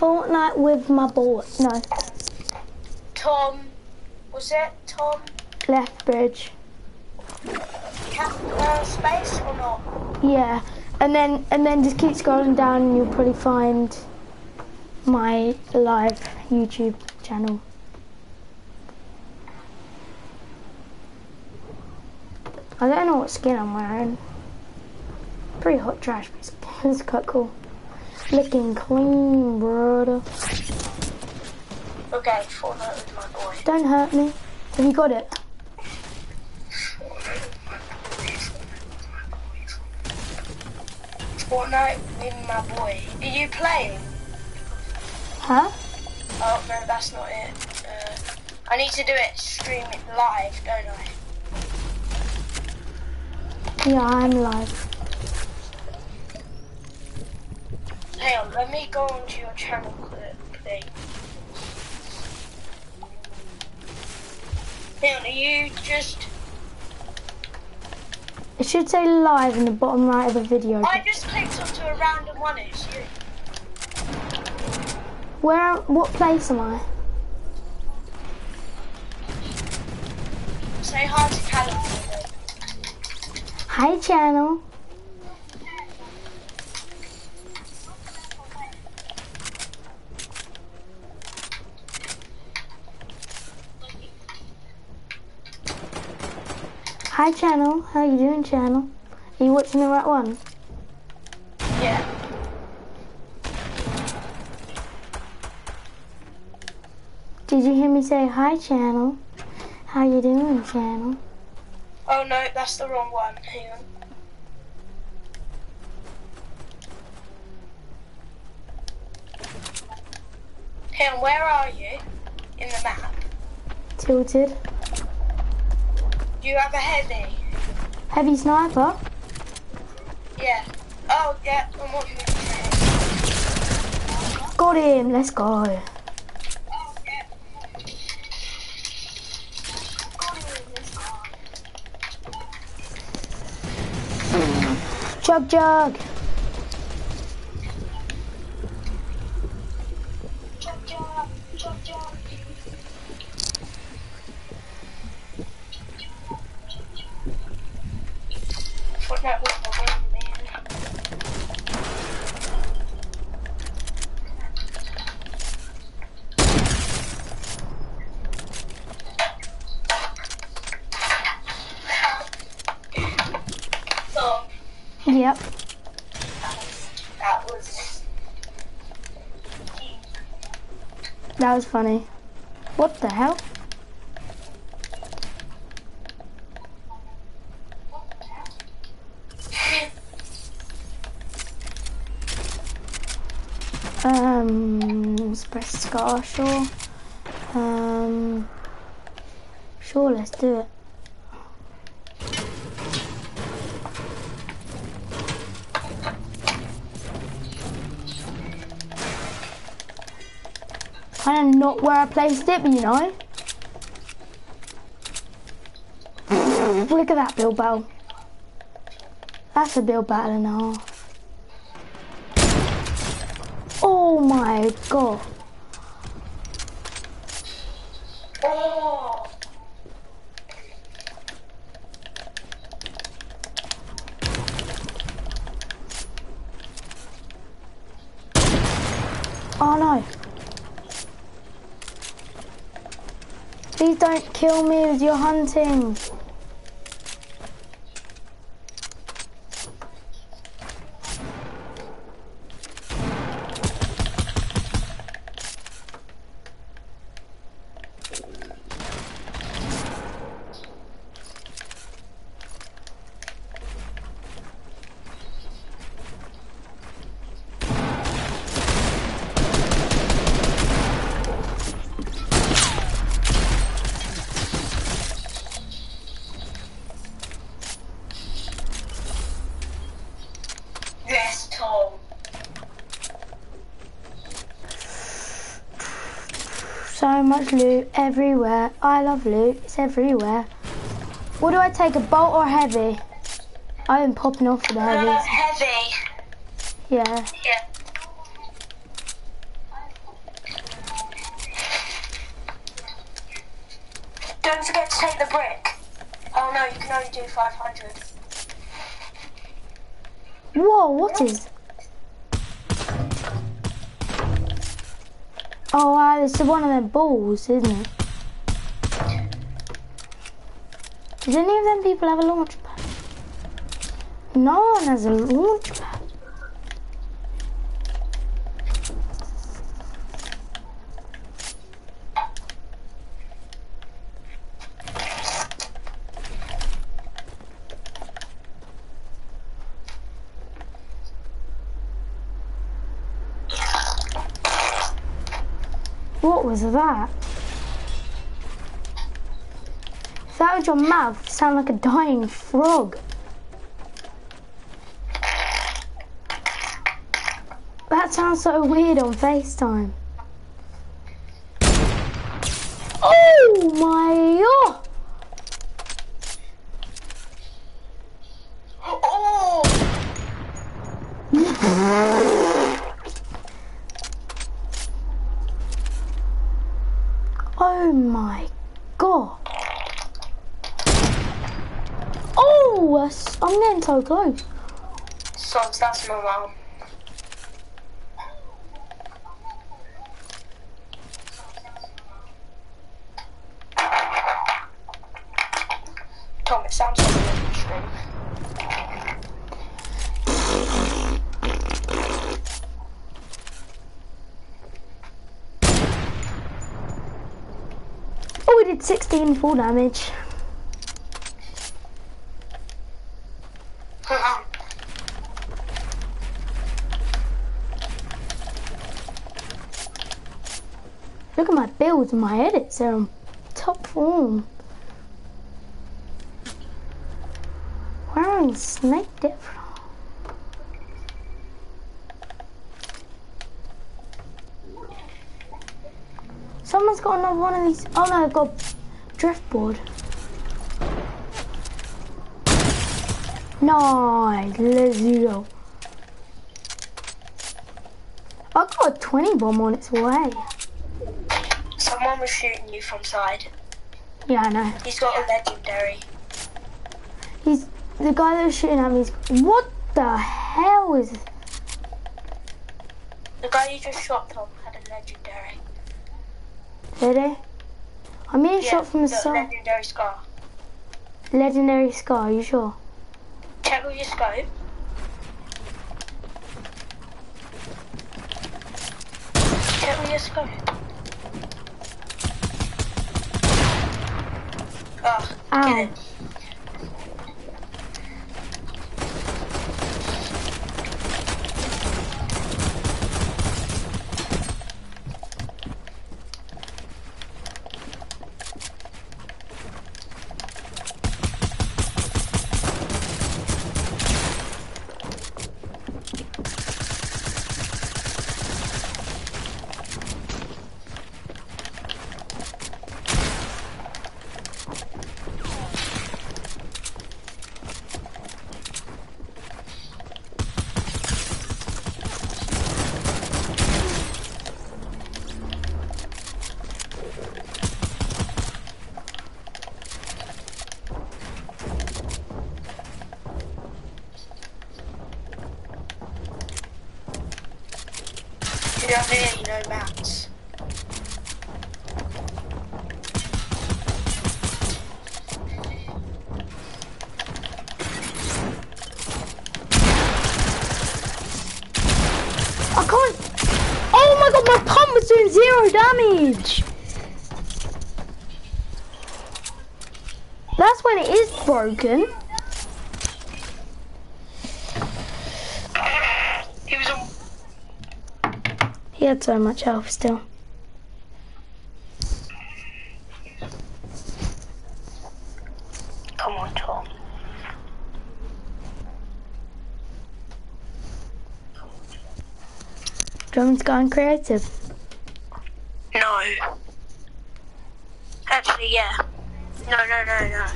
Fortnite with my boy. No, Tom, was it Tom? Lethbridge. Cap, uh, space or not? Yeah, and then and then just keep scrolling down, and you'll probably find my live YouTube channel. I don't know what skin I'm wearing. Pretty hot trash, basically. It's quite cool. Looking clean, brother. Okay, Fortnite with my boy. Don't hurt me. Have you got it? Fortnite with my boy. Are you playing? Huh? Oh no, that's not it. Uh, I need to do it, stream it live, don't I? Yeah, I'm live. Hang on, let me go onto your channel quickly. Hang on, are you just... It should say live in the bottom right of the video. I just clicked onto a random one, it's you. Where? What place am I? Say hi to Callum. Hi, channel. Hi, channel. How you doing, channel? Are you watching the right one? Yeah. Did you hear me say hi, channel? How you doing, channel? Oh no, that's the wrong one. Hang on. Hang on, where are you? In the map. Tilted. You have a heavy? Heavy sniper. Yeah. Oh, yeah, I'm watching it. Got him. Let's go. Oh, yeah. Jug, jug. Fortnite with my boy, man. So, Yep. that was That was funny. What the hell? Um, press scar, sure. Um, sure, let's do it. Kind of not where I placed it, but you know. Look at that battle. That's a battle and a half. Oh my god. Kill me with your hunting. so much loot everywhere. I love loot. It's everywhere. What do I take, a bolt or a heavy? I've been popping off for the. Uh, heavy. Yeah. Yeah. Don't forget to take the brick. Oh no, you can only do 500. Whoa, what is... Oh, uh, wow, it's one of them balls, isn't it? Does any of them people have a launch pad? No one has a launch pad. What was that? That was your mouth, sound like a dying frog. That sounds so weird on FaceTime. Oh my god! Oh! Oh my god! Oh, that's- I'm getting so close. That's my mum. Tom, it sounds like you're stream. Oh, we did 16 full damage. Look at my edits, they're on top form. Wearing snake dip. Someone's got another one of these. Oh no, I've got driftboard. Nice, let's go. I got a 20 bomb on its way. Someone was shooting you from side. Yeah, I know. He's got a legendary. He's the guy that was shooting at me. What the hell is? The guy you just shot Tom had a legendary. Did he? I'm being Yeah, shot from the the side. legendary scar. Legendary scar. Are you sure? Check with your scope. Check with your scope. Ah. Ow. I can't. Oh my god, my pump was doing zero damage. That's when it is broken. He was on. He had so much health still. Come on, Tom. Drum's going creative. No. Actually, yeah. No, no, no, no.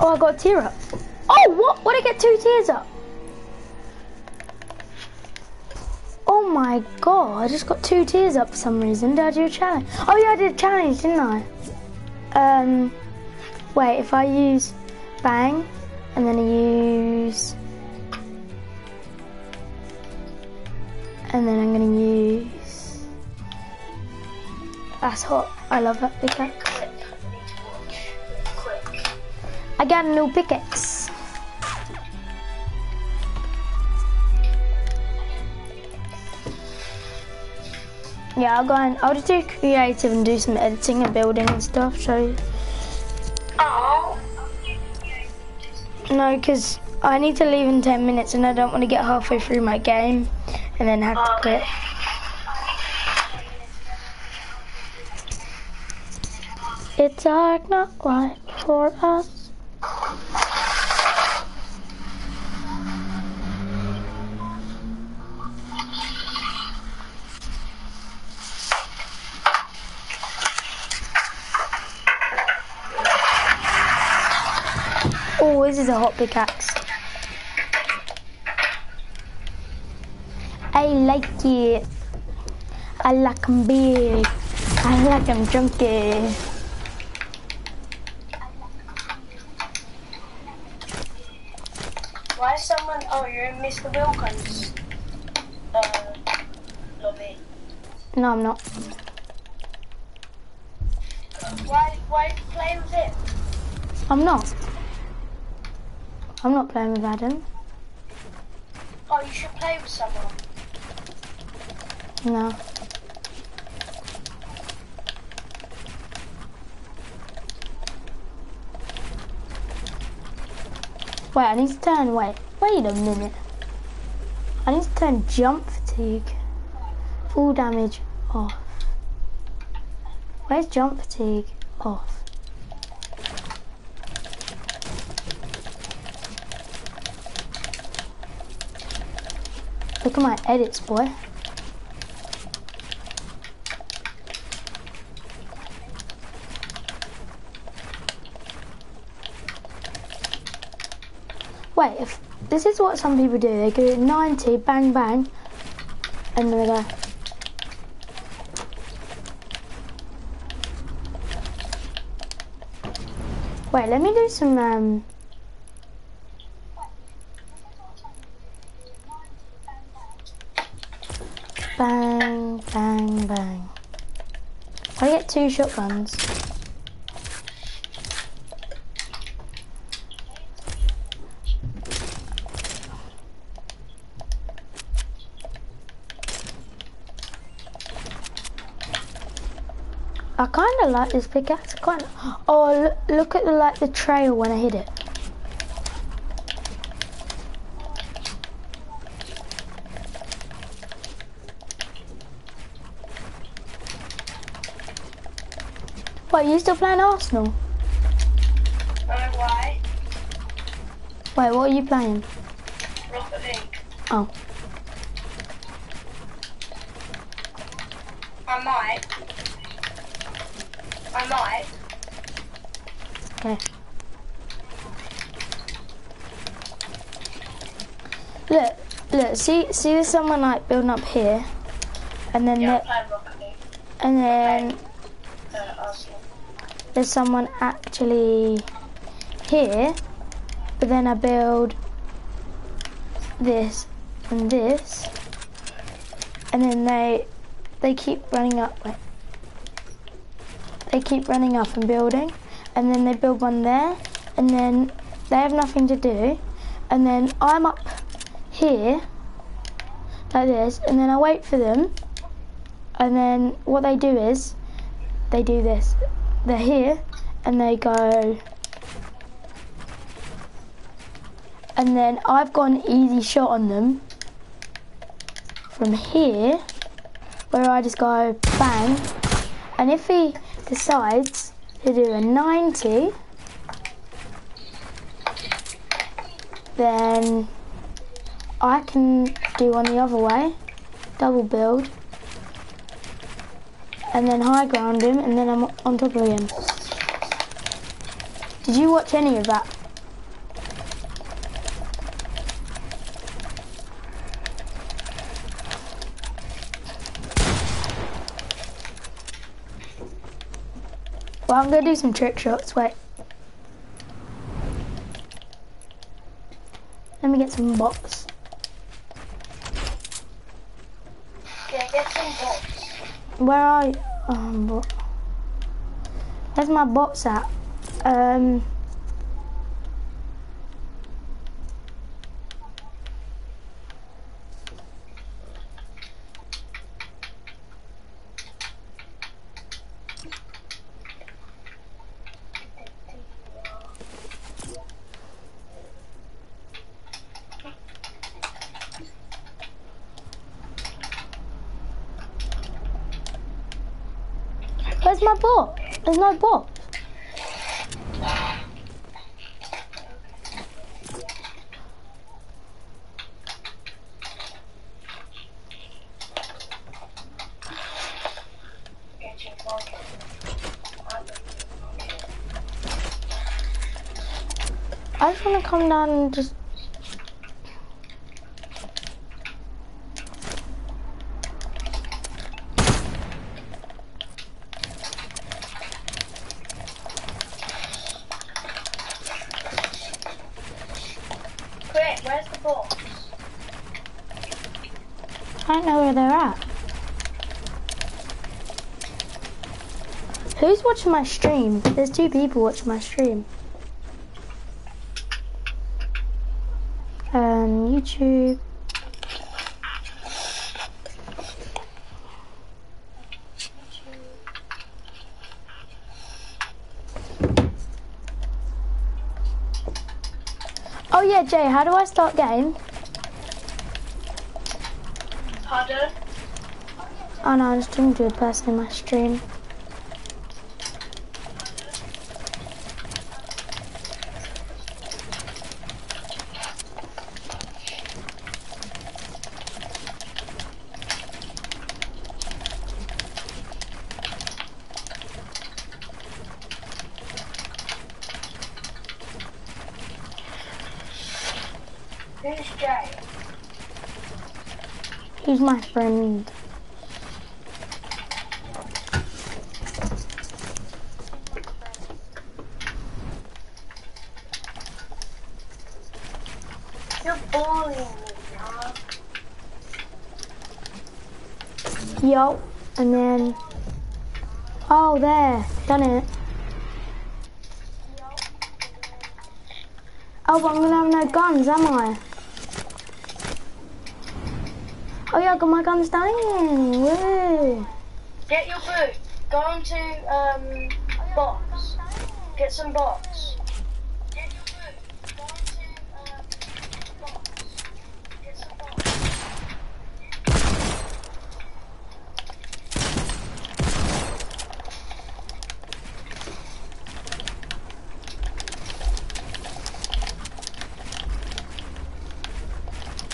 Oh, I got a tier up. Oh, what? What did I get two tiers up? My god, I just got two tiers up for some reason. Did I do a challenge? Oh yeah, I did a challenge, didn't I? Um, Wait, if I use bang and then I use and then I'm gonna use that's hot. I love that pickaxe. I got a new pickaxe. Yeah, I'll go and I'll just do creative and do some editing and building and stuff. So Oh. no, because I need to leave in ten minutes and I don't want to get halfway through my game and then have to quit. It's dark, not light for us. Is a hot pickaxe. I like it. I like like 'em big. I like 'em chunky. Why is someone? Oh, you're in Mr. Wilkins. Uh, lobby. No, I'm not. Why? Why are you playing with him? I'm not. I'm not playing with Adam. Oh, you should play with someone. No. Wait, I need to turn, wait, wait a minute. I need to turn jump fatigue. Full damage off. Where's jump fatigue off? Look at my edits, boy. Wait, if this is what some people do, they go 90, bang bang, and then they go. Wait, let me do some um bang bang bang. I get two shotguns. I kind of like this pickaxe. Kind of. Oh, look, look at the like the trail when I hit it. What, you still playing Arsenal? No, why? Wait, what are you playing? Rocket League. Oh, I might. I might. okay. Look, look, see, see there's someone like building up here, and then Yeah, I'm playing Rocket League. and then Uh, Arsenal. There's someone actually here, but then I build this and this, and then they they keep running up. Wait. They keep running up and building, and then they build one there, and then they have nothing to do, and then I'm up here like this, and then I wait for them, and then what they do is they do this they're here and they go and then I've got an easy shot on them from here where I just go bang. And if he decides to do a 90 then I can do one the other way double build and then high ground him, and then I'm on top of him. Did you watch any of that? Well, I'm going to do some trick shots, wait. Let me get some box. Get some bots. Where are you? Um, bot. Where's my bots at? Um, where's my bot? There's no bot. Get your pocket. I just want to come down and just. Quick, where's? I don't know where they're at. Who's watching my stream? There's two people watching my stream. Um, YouTube. Oh yeah, Jay, how do I start game? Pardon? Oh no, I'm just talking to a person in my stream. Who's Jay? He's my friend. You're bullying me, huh? Yo, and then. Oh, there. Done it. Oh, but I'm gonna have no guns, am I? Got my guns down. Woo. Get your boot. Go on to um bots. Get some bots. Get your boot. Go on to um bots. Get some bots.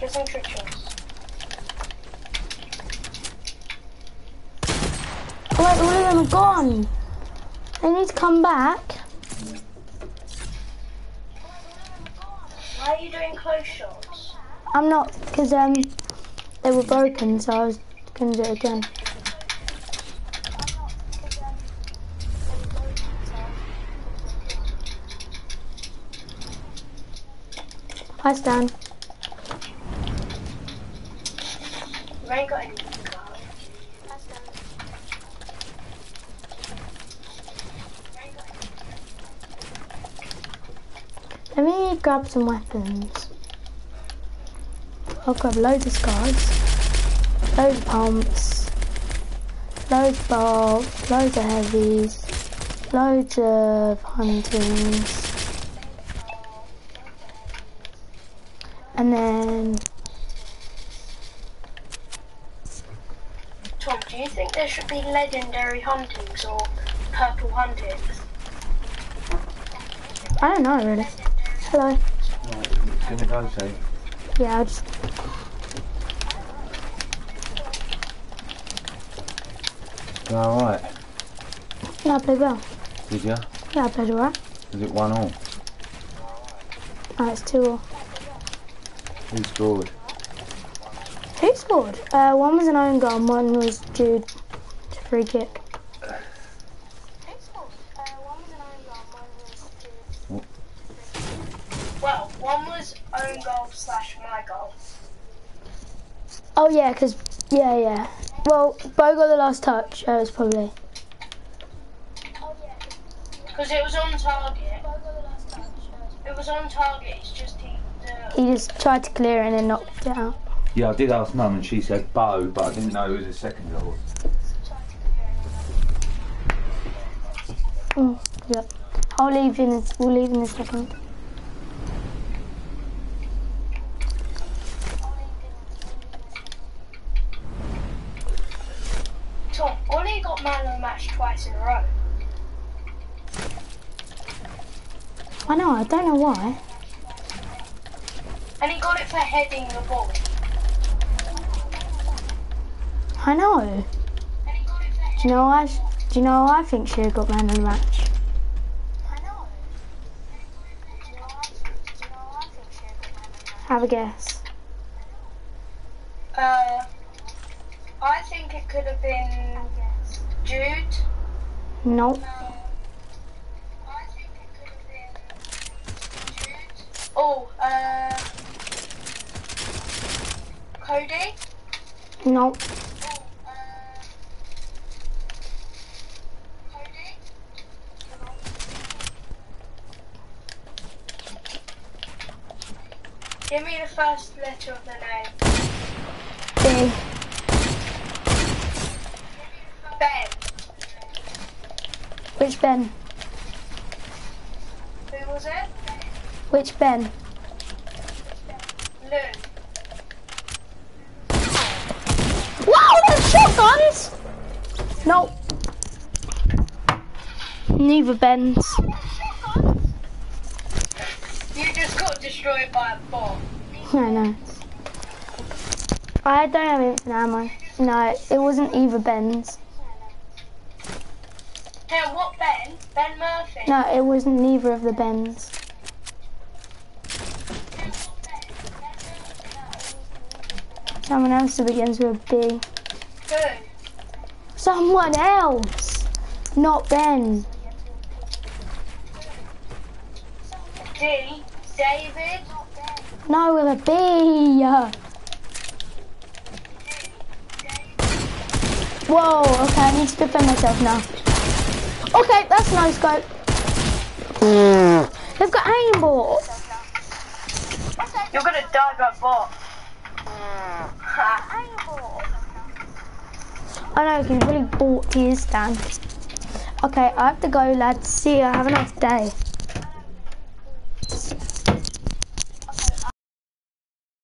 Get some trick shots. Oh, wait, all of gone. They need to come back. Why are you doing close shots? I'm not, because um, they were broken, so I was gonna do it again. Hi, Stan. You ain't got any. Let me grab some weapons. I'll grab loads of scars, loads of pumps, loads of bolts, loads of heavies, loads of huntings, and then Tom, do you think there should be legendary huntings or purple huntings? I don't know really. Hello. Right, gonna go, say. Yeah, I just You alright? yeah, I played well. Did ya? Yeah, I played alright. Was it one all? Oh, it's two all. Who scored? Who scored? Uh, one was an own goal, one was Jude to free kick. Well, One was own goal slash my goal. Oh yeah, because yeah, yeah. Well, Bo got the last touch. That was probably. Oh yeah. Because it was on target. It was on target, it's just he. The, He just tried to clear it and then knocked it out. Yeah, I did ask Mum and she said Bo, but I didn't know it was a second goal. Mm, yep. I'll leave in, we'll leave in a second. Tom, Ollie got man of the match twice in a row. I know. I don't know why. And he got it for heading the ball. I know. And he got it for Do you know why? Do you know why I think she got man of the match? I know. Have a guess. Uh, I think it could have been Jude. Nope. I think it could have been Jude. Oh, uh, Cody. Oh, uh, Cody. Give me the first letter of the name. B. Ben. Which Ben? Who was it? Which Ben? Lou. Wow, there's shotguns! Nope. Neither Ben's. You just got destroyed by a bomb. I know. I don't have infinite ammo. No, it wasn't either Ben's. Hey, what Ben? Ben Murphy. No, it wasn't neither of the Bens. Someone else that begins with a B. Who? Someone else! Not Ben. D. David. No, with a B. Whoa, okay, I need to defend myself now. Okay, that's no scope. They've got aimbot. You're gonna die by bot. I know, he's really bought his stand. Okay, I have to go, lads. See ya. Have a nice day.